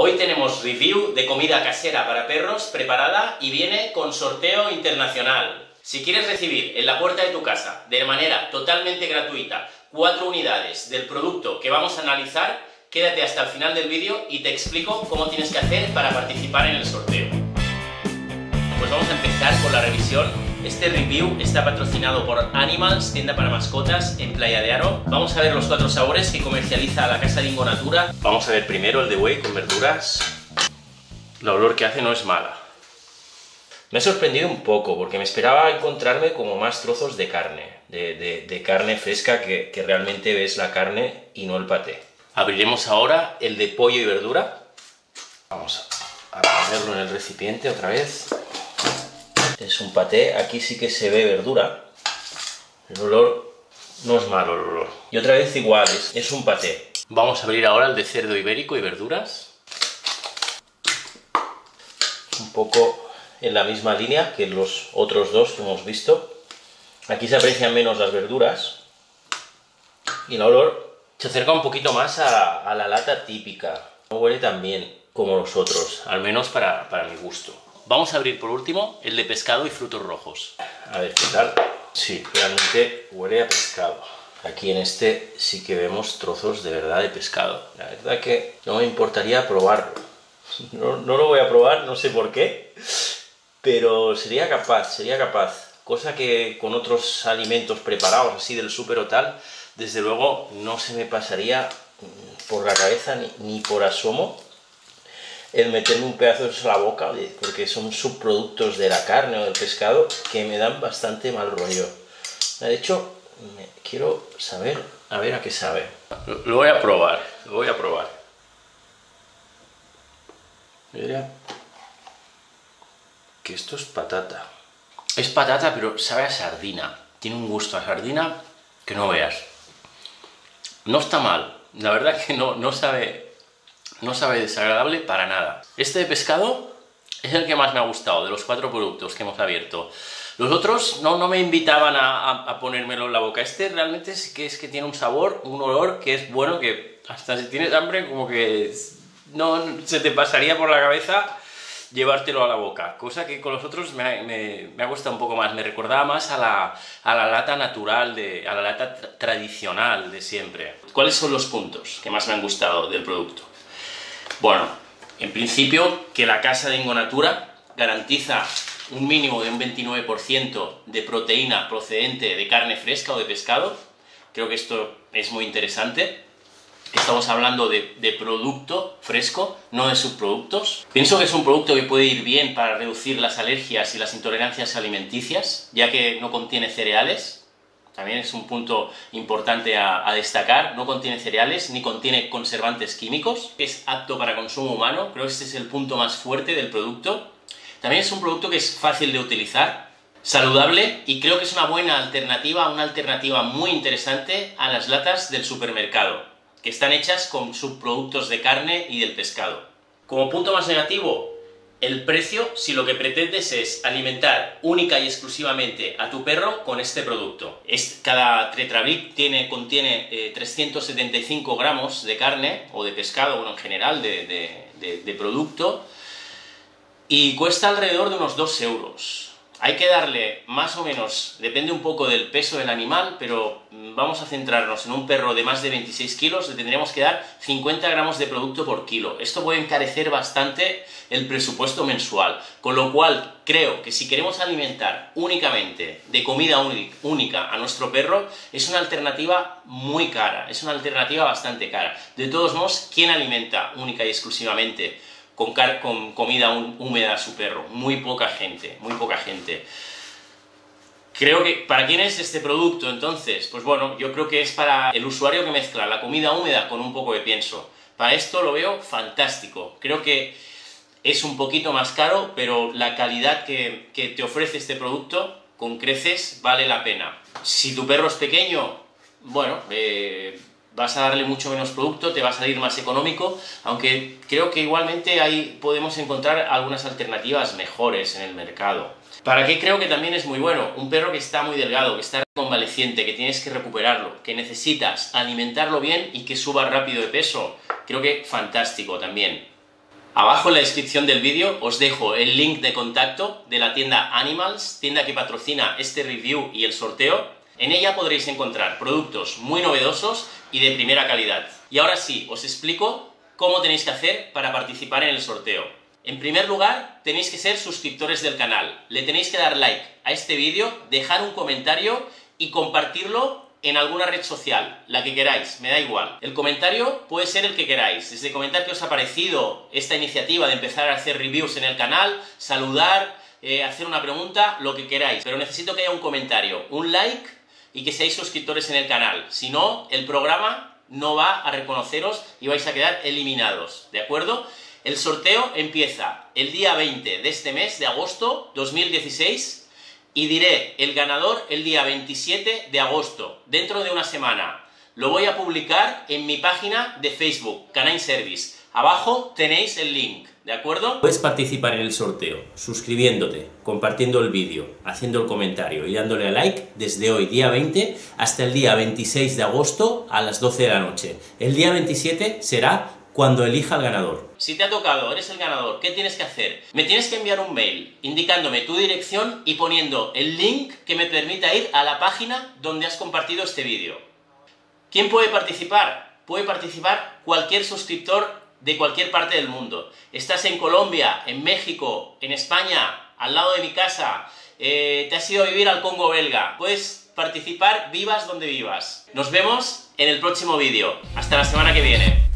Hoy tenemos review de comida casera para perros preparada y viene con sorteo internacional. Si quieres recibir en la puerta de tu casa, de manera totalmente gratuita, cuatro unidades del producto que vamos a analizar, quédate hasta el final del vídeo y te explico cómo tienes que hacer para participar en el sorteo. Pues vamos a empezar con la revisión. Este review está patrocinado por Animals, tienda para mascotas en Playa de Aro. Vamos a ver los cuatro sabores que comercializa la casa de Natura. Vamos a ver primero el de whey con verduras. La olor que hace no es mala. Me ha sorprendido un poco porque me esperaba encontrarme como más trozos de carne, de, carne fresca que, que, realmente ves la carne y no el paté. Abriremos ahora el de pollo y verdura. Vamos a ponerlo en el recipiente otra vez. Es un paté, aquí sí que se ve verdura. El olor no es malo el olor. Y otra vez igual, es, es un paté. Vamos a abrir ahora el de cerdo ibérico y verduras. Un poco en la misma línea que los otros dos que hemos visto. Aquí se aprecian menos las verduras y el olor se acerca un poquito más a, la lata típica. No huele tan bien como los otros, al menos para, para mi gusto. Vamos a abrir por último el de pescado y frutos rojos. A ver qué tal. Sí, realmente huele a pescado. Aquí en este sí que vemos trozos de verdad de pescado. La verdad que no me importaría probarlo. No, lo voy a probar, no sé por qué, pero sería capaz, sería capaz. Cosa que con otros alimentos preparados así del súper o tal, desde luego no se me pasaría por la cabeza ni, por asomo el meterme un pedazo de eso a la boca, porque son subproductos de la carne o del pescado que me dan bastante mal rollo. De hecho, quiero saber, a ver a qué sabe. Lo voy a probar, lo voy a probar. Mira, que esto es patata. Es patata, pero sabe a sardina. Tiene un gusto a sardina que no veas. No está mal. La verdad que no, no sabe no sabe desagradable para nada. Este de pescado es el que más me ha gustado de los cuatro productos que hemos abierto. Los otros no, me invitaban a, ponérmelo en la boca. Este realmente es que, es que tiene un sabor, un olor que es bueno, que hasta si tienes hambre como que no se te pasaría por la cabeza llevártelo a la boca, cosa que con los otros me, me, ha gustado un poco más, me recordaba más a la, a la lata natural, de, a la lata tradicional de siempre. ¿Cuáles son los puntos que más me han gustado del producto? Bueno, en principio que la casa de Ingonatura garantiza un mínimo de un 29% de proteína procedente de carne fresca o de pescado, creo que esto es muy interesante. Estamos hablando de, producto fresco, no de subproductos. Pienso que es un producto que puede ir bien para reducir las alergias y las intolerancias alimenticias, ya que no contiene cereales. También es un punto importante a, destacar. No contiene cereales ni contiene conservantes químicos. Es apto para consumo humano. Creo que este es el punto más fuerte del producto. También es un producto que es fácil de utilizar, saludable y creo que es una buena alternativa, una alternativa muy interesante a las latas del supermercado que están hechas con subproductos de carne y del pescado. Como punto más negativo, el precio si lo que pretendes es alimentar única y exclusivamente a tu perro con este producto. Es, cada Tetrabric tiene, contiene 375 eh, gramos de carne o de pescado, bueno, en general de, de producto, y cuesta alrededor de unos 2 euros. Hay que darle más o menos, depende un poco del peso del animal, pero mm, vamos a centrarnos en un perro de más de 26 kilos, le tendríamos que dar 50 gramos de producto por kilo. Esto puede encarecer bastante el presupuesto mensual, con lo cual creo que si queremos alimentar únicamente de comida única a nuestro perro, es una alternativa muy cara, es una alternativa bastante cara. De todos modos, ¿quién alimenta única y exclusivamente con, con comida húmeda su perro. Muy poca gente, muy poca gente. Creo que, ¿para quién es este producto entonces? Pues bueno, yo creo que es para el usuario que mezcla la comida húmeda con un poco de pienso. Para esto lo veo fantástico. Creo que es un poquito más caro, pero la calidad que, que te ofrece este producto con creces vale la pena. Si tu perro es pequeño, bueno, eh, vas a darle mucho menos producto, te va a salir más económico, aunque creo que igualmente ahí podemos encontrar algunas alternativas mejores en el mercado. ¿Para qué creo que también es muy bueno? Un perro que está muy delgado, que está convaleciente, que tienes que recuperarlo, que necesitas alimentarlo bien y que suba rápido de peso. Creo que fantástico también. Abajo en la descripción del vídeo os dejo el link de contacto de la tienda Animals, tienda que patrocina este review y el sorteo. En ella podréis encontrar productos muy novedosos y de primera calidad. Y ahora sí, os explico cómo tenéis que hacer para participar en el sorteo. En primer lugar, tenéis que ser suscriptores del canal. Le tenéis que dar like a este vídeo, dejar un comentario y compartirlo en alguna red social, la que queráis, me da igual. El comentario puede ser el que queráis, desde comentar qué os ha parecido esta iniciativa de empezar a hacer reviews en el canal, saludar, eh, hacer una pregunta, lo que queráis. Pero necesito que haya un comentario, un like y que seáis suscriptores en el canal. Si no, el programa no va a reconoceros y vais a quedar eliminados, ¿de acuerdo? El sorteo empieza el día 20 de este mes de agosto 2016 y diré el ganador el día 27 de agosto, dentro de una semana. Lo voy a publicar en mi página de Facebook, Canine Service. Abajo tenéis el link, ¿de acuerdo? Puedes participar en el sorteo suscribiéndote, compartiendo el vídeo, haciendo el comentario y dándole a like desde hoy, día 20, hasta el día 26 de agosto a las 12 de la noche. El día 27 será cuando elija al ganador. Si te ha tocado, eres el ganador, ¿qué tienes que hacer? Me tienes que enviar un mail indicándome tu dirección y poniendo el link que me permita ir a la página donde has compartido este vídeo. ¿Quién puede participar? Puede participar cualquier suscriptor de cualquier parte del mundo. Estás en Colombia, en México, en España, al lado de mi casa, eh, te has ido a vivir al Congo belga. Puedes participar vivas donde vivas. Nos vemos en el próximo vídeo. Hasta la semana que viene.